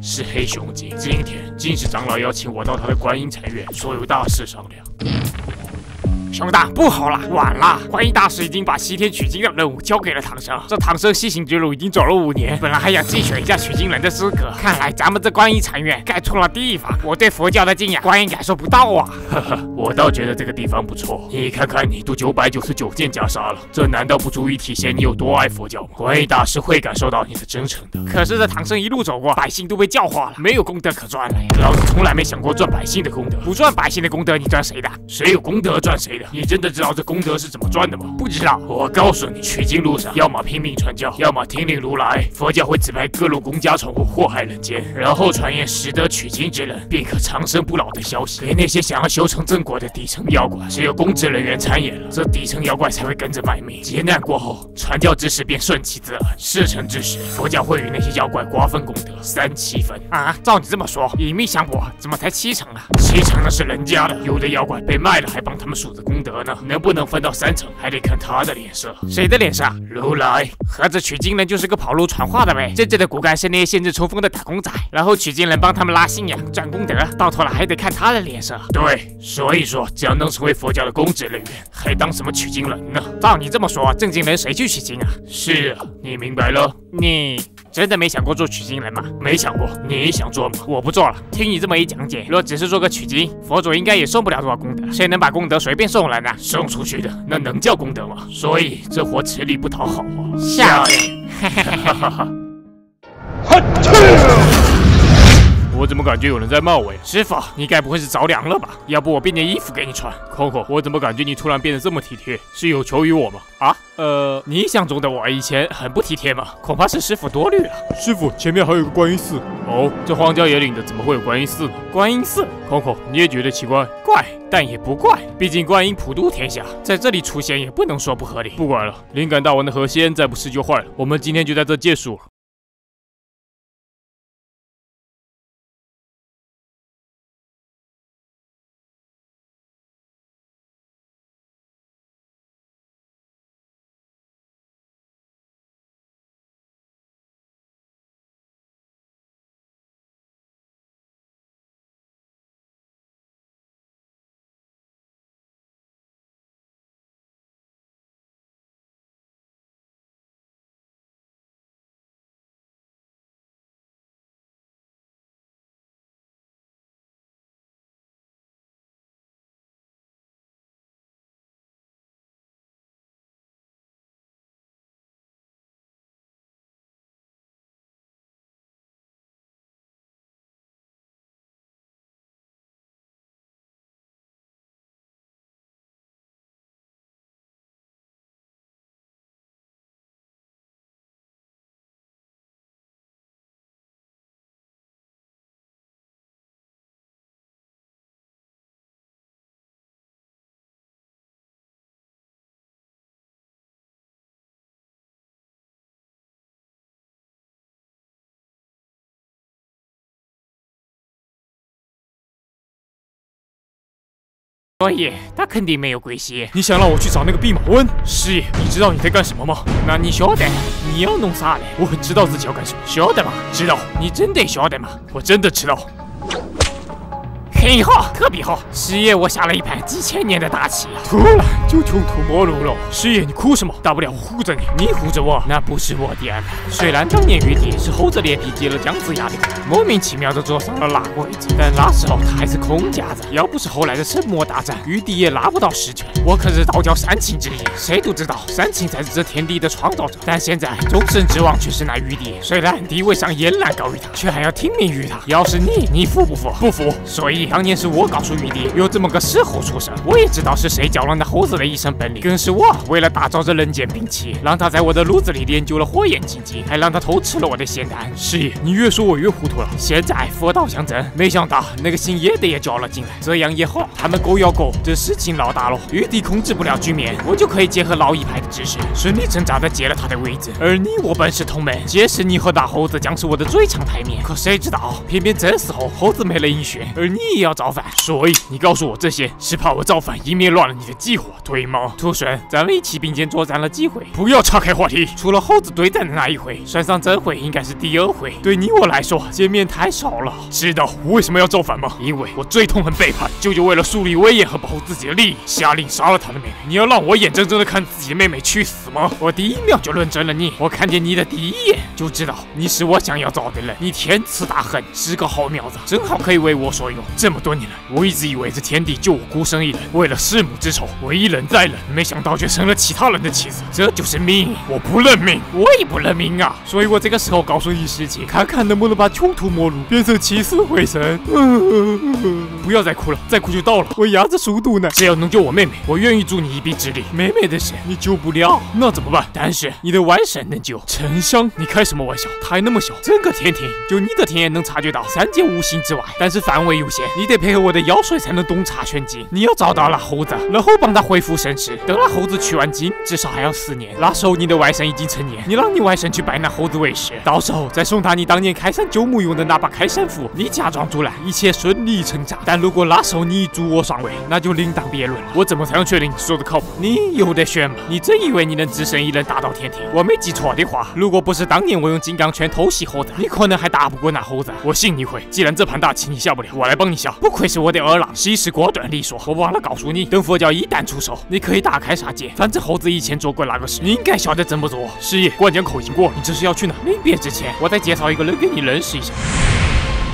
是黑熊精，今天金石长老邀请我到他的观音禅院，说有大事商量。熊大，不好了，晚了！观音大师已经把西天取经的任务交给了唐僧，这唐僧西行之路已经走了五年，本来还想竞选一下取经人的资格，看来咱们这观音禅院盖错了地方。我对佛教的敬仰，观音感受不到啊！呵呵，我倒觉得这个地方不错。你看看，你都九百九十九件袈裟了，这难道不足以体现你有多爱佛教吗？观音大师会感受到你的真诚的。可是这唐僧一路走过，百姓都被教化了，没有功德可赚了。老子从来没想过赚百姓的功德，不赚百姓的功德，你赚谁的？谁有功德赚谁的？你真的知道这？功德是怎么赚的吗？不知道。我告诉你，取经路上，要么拼命传教，要么听令如来。佛教会指派各路公家宠物祸害人间，然后传言识得取经之人便可长生不老的消息，给那些想要修成正果的底层妖怪。只有公职人员参演了，这底层妖怪才会跟着卖命。劫难过后，传教之事便顺其自然。事成之时，佛教会与那些妖怪瓜分功德三七分。啊，照你这么说，以命相搏怎么才七成啊？七成那是人家的，有的妖怪被卖了还帮他们数着功德呢，能不？能分到三成，还得看他的脸色。谁的脸色？如来。合着取经人就是个跑路传话的呗？真正的骨干是那些限制抽风的打工仔，然后取经人帮他们拉信仰、赚功德，到头来还得看他的脸色。对，所以说，只要能成为佛教的公职人员，还当什么取经人呢？照你这么说，正经人谁去取经啊？是啊，你明白了？你。真的没想过做取经人吗？没想过，你想做吗？我不做了。听你这么一讲解，若只是做个取经，佛祖应该也送不了多少功德。谁能把功德随便送人呢？送出去的那能叫功德吗？所以这活吃力不讨好啊！下人，哈哈哈。哈哈！我怎么感觉有人在骂我呀？师傅，你该不会是着凉了吧？要不我变件衣服给你穿。Coco，我怎么感觉你突然变得这么体贴？是有求于我吗？啊？呃，你想中的我以前很不体贴吗？恐怕是师傅多虑了。师傅，前面还有个观音寺。哦，这荒郊野岭的怎么会有观音寺呢？观音寺，Coco，你也觉得奇怪？怪，但也不怪。毕竟观音普渡天下，在这里出现也不能说不合理。不管了，灵感大王的河仙再不吃就坏了。我们今天就在这结束了。所以他肯定没有归西。你想让我去找那个弼马温师爷？你知道你在干什么吗？那你晓得你要弄啥嘞？我很知道自己要干什么。晓得吗？知道。你真的晓得吗？我真的知道。很好，特别好，师爷，我下了一盘几千年的大棋，突然就穷途末路了。师爷，你哭什么？大不了我护着你，你护着我，那不是我的安排。虽然当年玉帝是厚着脸皮接了姜子牙的功，莫名其妙的坐上了那个位置，但那时候他还是空架子。要不是后来的圣魔大战，玉帝也拿不到实权。我可是道教三清之一，谁都知道三清才是这天地的创造者。但现在众神之王却是那玉帝，虽然地位上俨然高于他，却还要听命于他。要是你，你服不服？不服。所以。当年是我告诉玉帝有这么个石猴出生，我也知道是谁教了那猴子的一身本领，更是我为了打造这人间兵器，让他在我的炉子里练就了火眼金睛，还让他偷吃了我的仙丹。师爷，你越说我越糊涂了。现在佛道相争，没想到那个姓叶的也叫了进来，这样也好，他们狗咬狗，这事情闹大了，玉帝控制不了局面，我就可以结合老一派的知识，顺理成章的接了他的位置。而你我本是同门，届时你和大猴子将是我的最强台面。可谁知道，偏偏这时候 猴子没了音讯，而你也。要造反，所以你告诉我这些是怕我造反，以免乱了你的计划，对吗？兔神，咱们一起并肩作战了几回，不要岔开话题。除了猴子对战的那一回，算上这回应该是第二回。对你我来说，见面太少了。知道我为什么要造反吗？因为我最痛恨背叛。舅舅为了树立威严和保护自己的利益，下令杀了他的妹妹。你要让我眼睁睁的看自己的妹妹去死我第一秒就认真了你，我看见你的第一眼就知道你是我想要找的人。你天赐大恨，是个好苗子，正好可以为我所用。这么多年来，我一直以为这天地就我孤身一人，为了弑母之仇，我一忍再忍，没想到却成了其他人的棋子。这就是命，我不认命，我也不认命啊！所以我这个时候告诉你事情，看看能不能把穷途末路变成起死回生。不要再哭了，再哭就到了。我牙子熟度呢，只要能救我妹妹，我愿意助你一臂之力。妹妹的事你救不了，那怎么办？但是你的外甥能救。沉香，你开什么玩笑？他还那么小，整个天庭就你的天眼能察觉到三界无形之外，但是范围有限，你得配合我的妖术才能洞察玄机。你要找到那猴子，然后帮他恢复神识。等那猴子取完经，至少还要四年。那时候你的外甥已经成年，你让你外甥去拜那猴子为师，到时候再送他你当年开山救母用的那把开山斧。你假装阻拦，一切顺理成章。但如果那时候你助我上位，那就另当别论了。我怎么才能确定你说的靠谱？你有得选吗？你真以为你能 只身一人打到天庭？我没记错的话，如果不是当年我用金刚拳偷袭猴子，你可能还打不过那猴子。我信你会。既然这盘大棋你下不了，我来帮你下。不愧是我的儿郎，行事果断利索。我忘了告诉你，等佛教一旦出手，你可以大开杀戒。反正猴子以前做过那个事，你应该晓得怎么做。师爷，灌江口已经过了，你这是要去哪？临别之前，我再介绍一个人给你认识一下。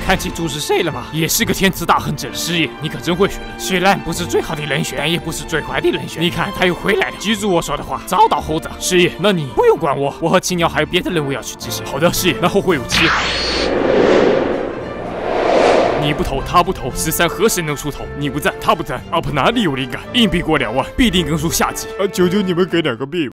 看清楚是谁了吗？也是个天赐大恨者。师爷，你可真会选人。虽然不是最好的人选，但也不是最坏的人选。你看，他又回来了。记住我说的话，找到猴子。师爷，那你不用管我，我和青鸟还有别的任务要去执行。好的，师爷，那后会有期。你不投，他不投，十三何时能出头？你不在，他不在，UP 哪里有灵感？硬币过两万，必定更出下集。啊！求求你们给两个币。